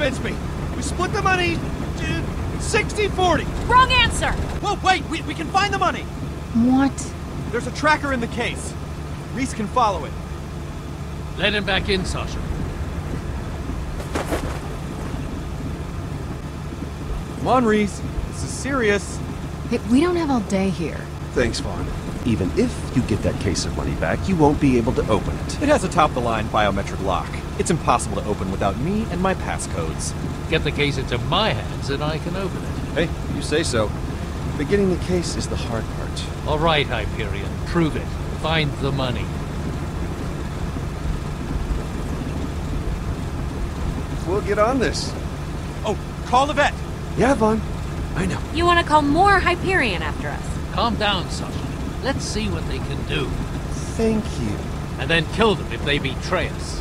convince me. We split the money uh, 60-40. Wrong answer! Well, wait, we, we can find the money. What? There's a tracker in the case. Rhys can follow it. Let him back in, Sasha. Come on, Rhys. This is serious. Hey, we don't have all day here. Thanks, Vaughn. Even if you get that case of money back, you won't be able to open it. It has a top-the-line biometric lock. It's impossible to open without me and my passcodes. Get the case into my hands and I can open it. Hey, you say so. But getting the case is the hard part. All right, Hyperion. Prove it. Find the money. We'll get on this. Oh, call the vet. Yeah, Vaughn. I know. You want to call more Hyperion after us? Calm down, Sasha. Let's see what they can do. Thank you. And then kill them if they betray us.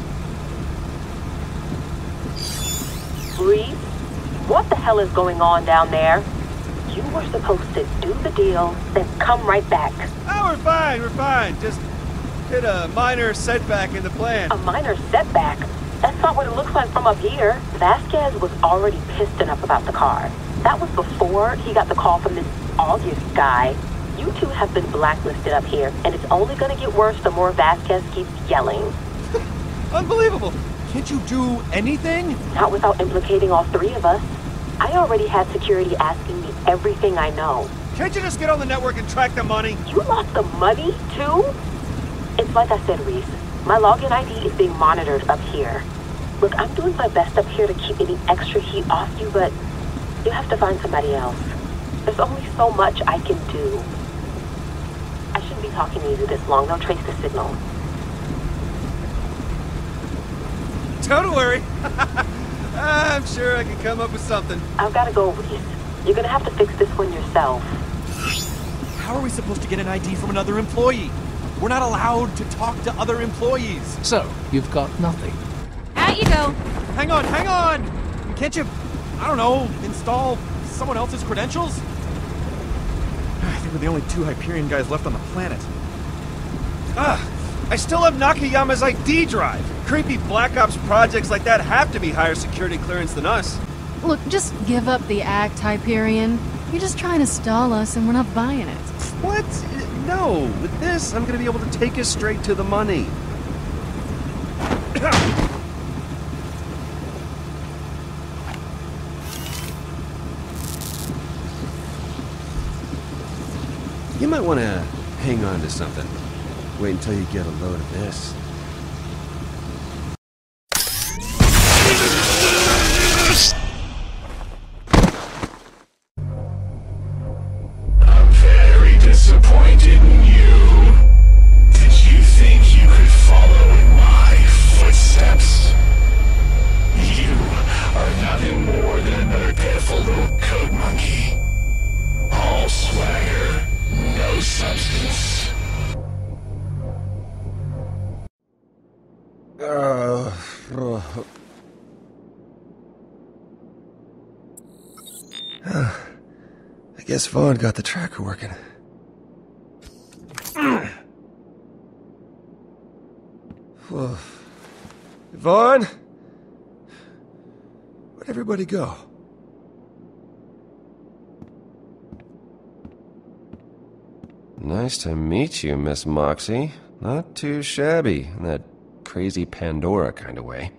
Rhys, what the hell is going on down there? You were supposed to do the deal, then come right back. Oh, we're fine, we're fine. Just hit a minor setback in the plan. A minor setback? That's not what it looks like from up here. Vasquez was already pissed enough about the car. That was before he got the call from this August guy. You two have been blacklisted up here, and it's only gonna get worse the more Vasquez keeps yelling. Unbelievable. Can't you do anything? Not without implicating all three of us. I already had security asking me everything I know. Can't you just get on the network and track the money? You lost the money, too? It's like I said, Rhys. My login ID is being monitored up here. Look, I'm doing my best up here to keep any extra heat off you, but you have to find somebody else. There's only so much I can do. I shouldn't be talking to you this long. They'll trace the signal. Don't worry. I'm sure I can come up with something. I've got to go, Rhys. You're gonna have to fix this one yourself. How are we supposed to get an ID from another employee? We're not allowed to talk to other employees. So, you've got nothing. Out you go. Hang on, hang on! Can't you, I don't know, install someone else's credentials? I think we're the only two Hyperion guys left on the planet. Ah, I still have Nakayama's ID drive. Creepy Black Ops projects like that have to be higher security clearance than us. Look, just give up the act, Hyperion. You're just trying to stall us and we're not buying it. What? No. With this, I'm gonna be able to take us straight to the money. You might want to hang on to something. Wait until you get a load of this. Guess Vaughn got the tracker working. Vaughn? Where'd everybody go? Nice to meet you, Miss Moxxi. Not too shabby in that crazy Pandora kind of way.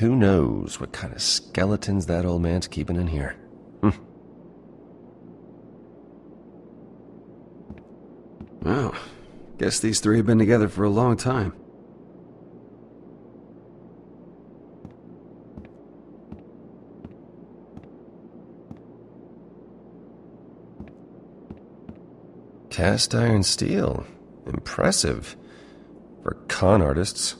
Who knows what kind of skeletons that old man's keeping in here? Hmm. Well, guess these three have been together for a long time. Cast iron steel. Impressive. For con artists.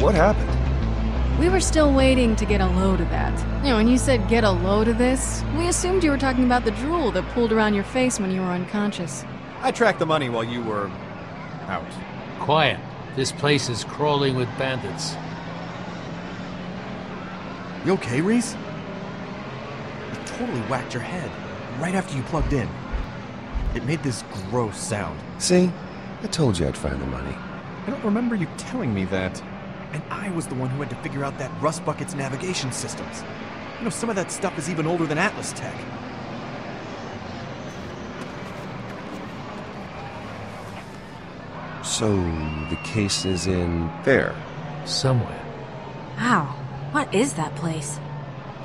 What happened? We were still waiting to get a load of that. You know, when you said get a load of this, we assumed you were talking about the drool that pooled around your face when you were unconscious. I tracked the money while you were out. Quiet. This place is crawling with bandits. You okay, Rhys? You totally whacked your head right after you plugged in. It made this gross sound. See? I told you I'd find the money. I don't remember you telling me that. And I was the one who had to figure out that Rust Bucket's navigation systems. You know, some of that stuff is even older than Atlas Tech. So, the case is in there. Somewhere. Wow. What is that place?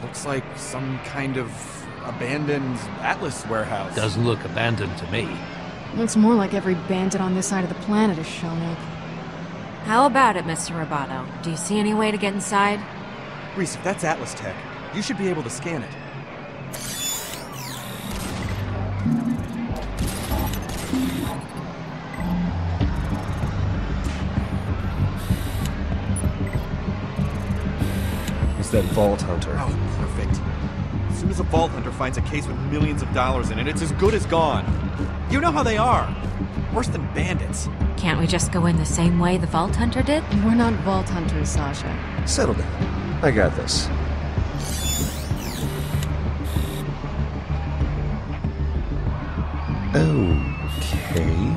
Looks like some kind of abandoned Atlas warehouse. Doesn't look abandoned to me. Looks more like every bandit on this side of the planet is shown up. How about it, Mr. Roboto? Do you see any way to get inside? Rhys, if that's Atlas Tech, you should be able to scan it. It's that Vault Hunter. Oh, perfect. As soon as a Vault Hunter finds a case with millions of dollars in it, it's as good as gone. You know how they are. Worse than bandits. Can't we just go in the same way the Vault Hunter did? We're not vault hunters, Sasha. Settle down. I got this. Okay.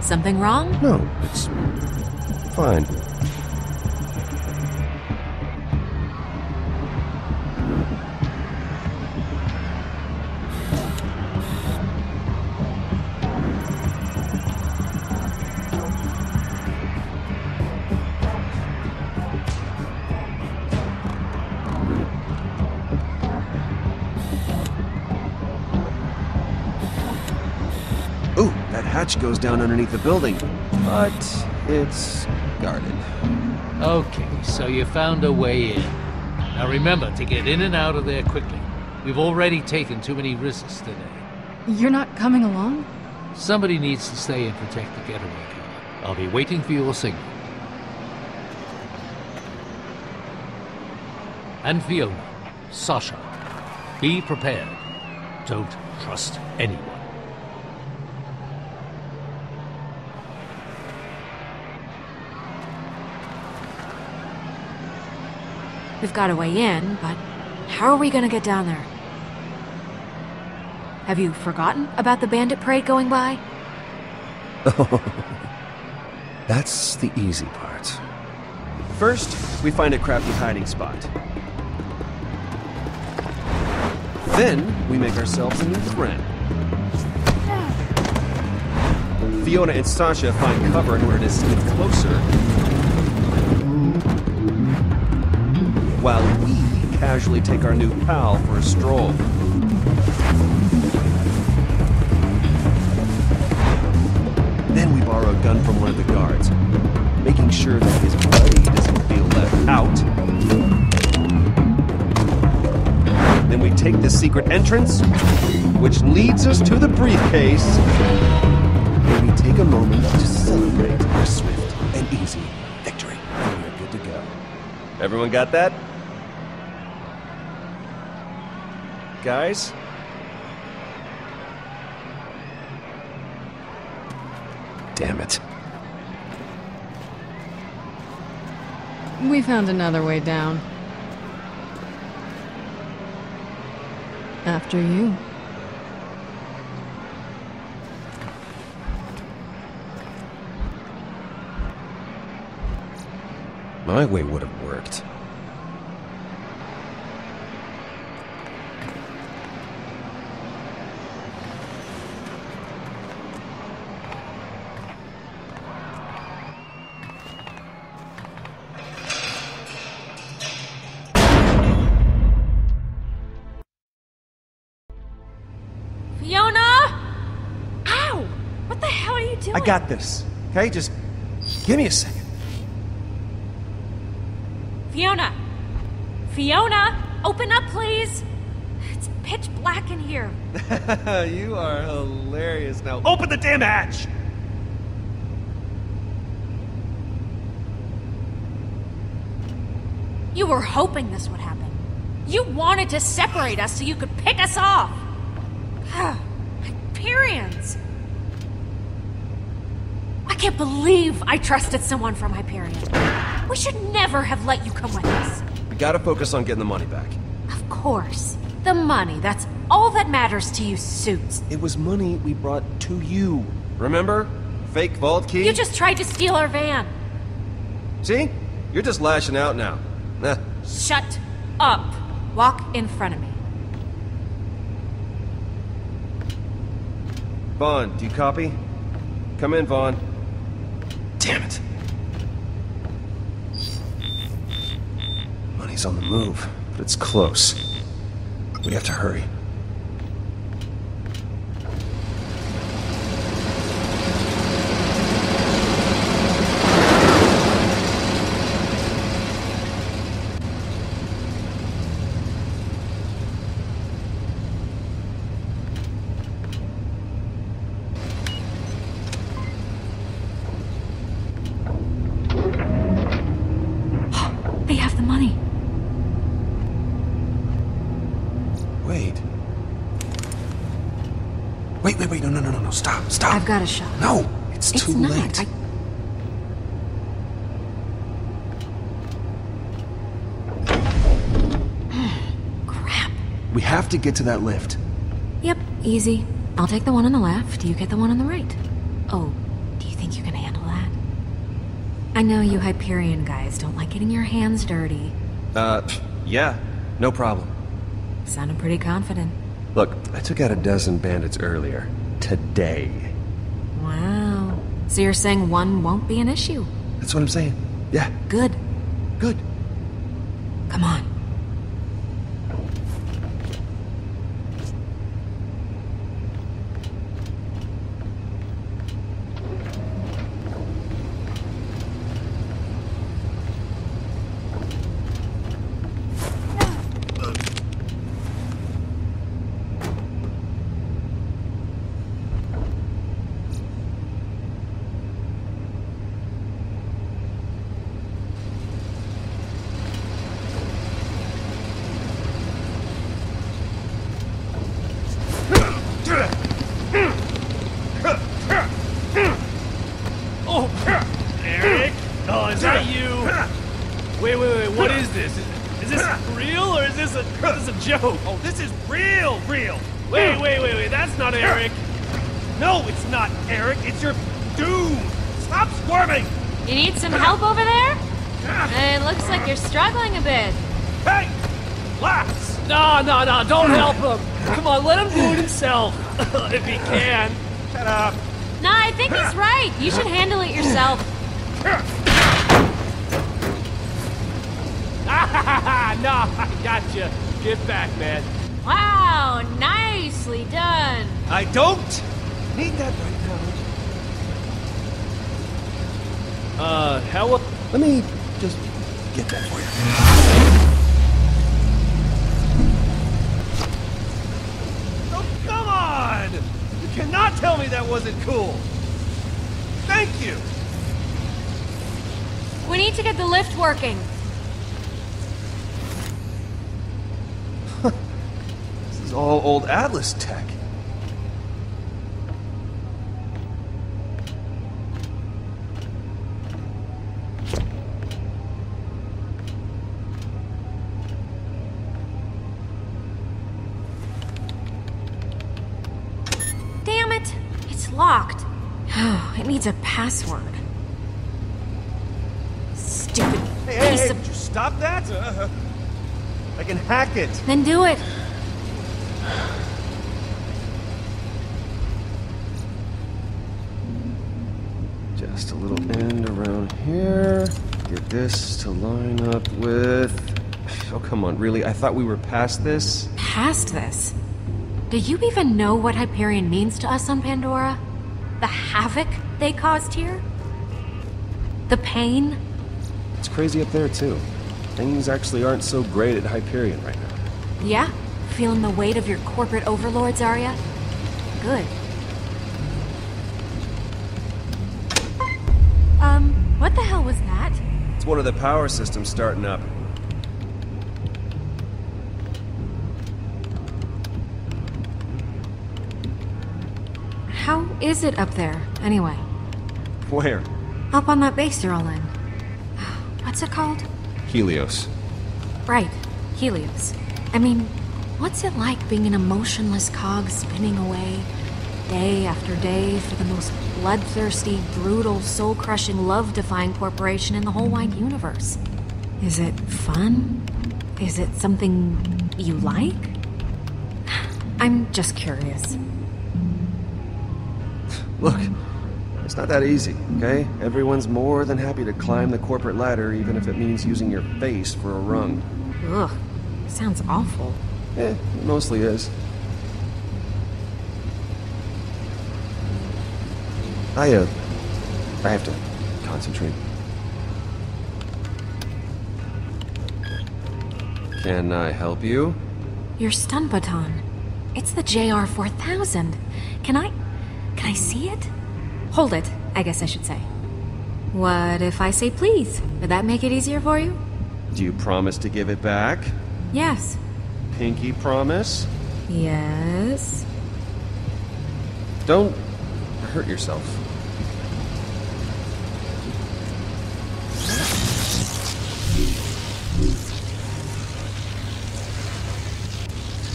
Something wrong? No, it's fine. Hatch goes down underneath the building, but it's guarded. Okay, so you found a way in. Now remember to get in and out of there quickly. We've already taken too many risks today. You're not coming along? Somebody needs to stay and protect the getaway car. I'll be waiting for your signal. And Fiona, Sasha, be prepared. Don't trust anyone. We've got a way in, but how are we gonna get down there? Have you forgotten about the bandit parade going by? That's the easy part. First, we find a crafty hiding spot. Then, we make ourselves a new friend. Fiona and Sasha find cover in order to sneak closer. While we casually take our new pal for a stroll. Then we borrow a gun from one of the guards, making sure that his buddy doesn't feel left out. Then we take the secret entrance, which leads us to the briefcase. And we take a moment to celebrate our swift and easy victory. We're good to go. Everyone got that? Guys? Damn it. We found another way down. After you. My way would have worked. Got this. Okay, just give me a second. Fiona! Fiona! Open up, please! It's pitch black in here. you are hilarious now. Open the damn hatch! You were hoping this would happen. You wanted to separate us so you could pick us off. Hyperions. I can't believe I trusted someone from Hyperion. We should never have let you come with us. We gotta focus on getting the money back. Of course. The money, that's all that matters to you suits. It was money we brought to you. Remember? Fake vault key? You just tried to steal our van. See? You're just lashing out now. Nah. Shut up. Walk in front of me. Vaughn, do you copy? Come in, Vaughn. Damn it. Money's on the move, but it's close. We have to hurry. They have the money. Wait. Wait, wait, wait, no, no, no, no, no, stop, stop. I've got a shot. No, it's, It's too not. late. I... Crap. We have to get to that lift. Yep, easy. I'll take the one on the left, you get the one on the right. Oh, do you think you can handle that? I know you Hyperion guys don't like getting your hands dirty. Uh, yeah, no problem. Sounded pretty confident. Look, I took out a dozen bandits earlier. Today. Wow. So you're saying one won't be an issue? That's what I'm saying. Yeah, Good. good. Come on. Oh, Eric? Oh, is that you? Wait, wait, wait. What is this? Is, is this real or is this a is this a joke? Oh, this is real, real. Wait, wait, wait, wait. That's not Eric. No, it's not Eric. It's your dude. Stop squirming. You need some help over there? It looks like you're struggling a bit. Hey, relax. No, no, no. Don't help him. Come on, let him do it himself if he can. Shut up. No, I think he's right. You should handle it yourself. no, I gotcha. Get back, man. Wow, nicely done. I don't need that right now. Uh, hell. Let me just get that for you. Oh, come on! You cannot tell me that wasn't cool. Thank you. We need to get the lift working. This is all old Atlas tech. Needs a password. Stupid Hey, hey, piece hey, of. would you stop that? Uh, I can hack it. Then do it. Just a little end around here. Get this to line up with. Oh, come on, really? I thought we were past this? Past this. Do you even know what Hyperion means to us on Pandora? The havoc they caused here? The pain? It's crazy up there, too. Things actually aren't so great at Hyperion right now. Yeah? Feeling the weight of your corporate overlords, Arya? Good. Um, what the hell was that? It's one of the power systems starting up. How is it up there, anyway? Where? Up on that base you're all in. What's it called? Helios. Right, Helios. I mean, what's it like being an emotionless cog spinning away, day after day, for the most bloodthirsty, brutal, soul crushing, love defying corporation in the whole wide universe? Is it fun? Is it something you like? I'm just curious. Look, it's not that easy, okay? Everyone's more than happy to climb the corporate ladder, even if it means using your face for a rung. Ugh, sounds awful. Eh, it mostly is. I, uh, I have to concentrate. Can I help you? Your stun baton. It's the JR-4000. Can I. Can I see it? Hold it, I guess I should say. What if I say please? Would that make it easier for you? Do you promise to give it back? Yes. Pinky promise? Yes. Don't hurt yourself.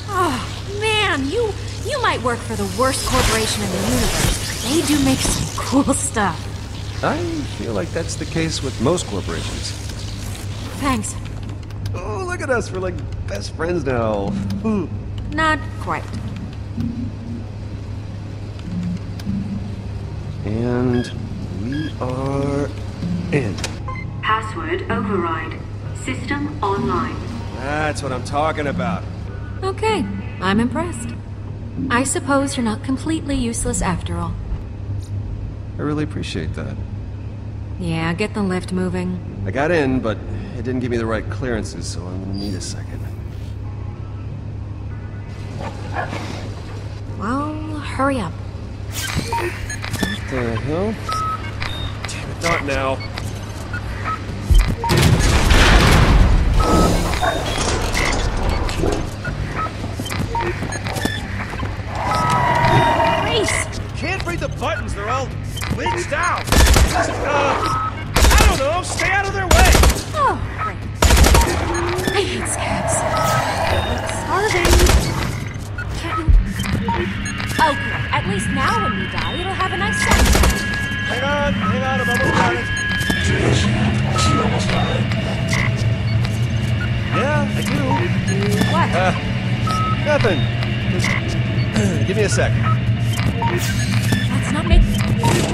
Oh, man, you. You might work for the worst corporation in the universe. They do make some cool stuff. I feel like that's the case with most corporations. Thanks. Oh, look at us. We're like best friends now. Hmm. Not quite. And we are in. Password override. System online. That's what I'm talking about. Okay, I'm impressed. I suppose you're not completely useless after all. I really appreciate that. Yeah, get the lift moving. I got in, but it didn't give me the right clearances, so I'm gonna need a second. Well, hurry up. What the hell? Damn it, not now. Race! Can't read the buttons, they're all glitched down! Uh, I don't know, stay out of their way. Oh, great. I hate skags. Starving. Can't. Oh, good. At least now when we die, it'll have a nice sound. Hang on, hang on, I'm almost got it. Yeah, I do. What? Uh, nothing. Just give me a sec. Let's not make...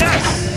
Yes!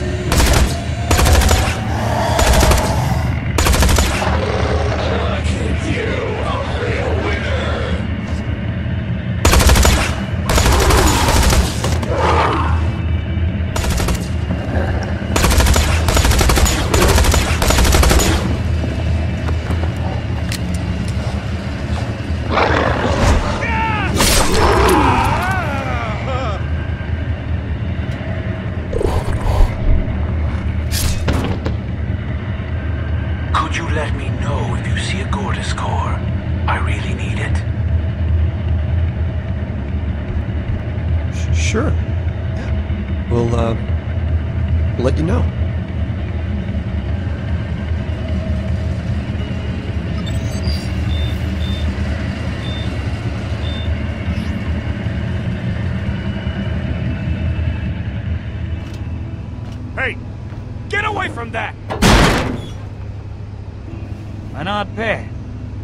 An odd pair.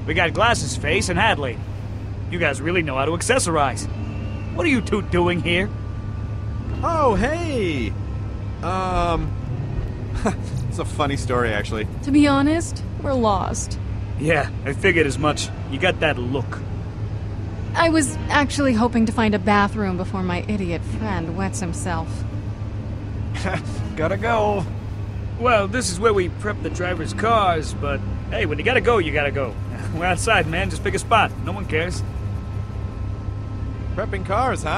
We got Glasses Face and Hadley. You guys really know how to accessorize. What are you two doing here? Oh, hey! Um. it's a funny story, actually. To be honest, we're lost. Yeah, I figured as much. You got that look. I was actually hoping to find a bathroom before my idiot friend wets himself. Gotta go. Well, this is where we prep the driver's cars, but hey, when you gotta go, you gotta go. We're outside, man. Just pick a spot. No one cares. Prepping cars, huh?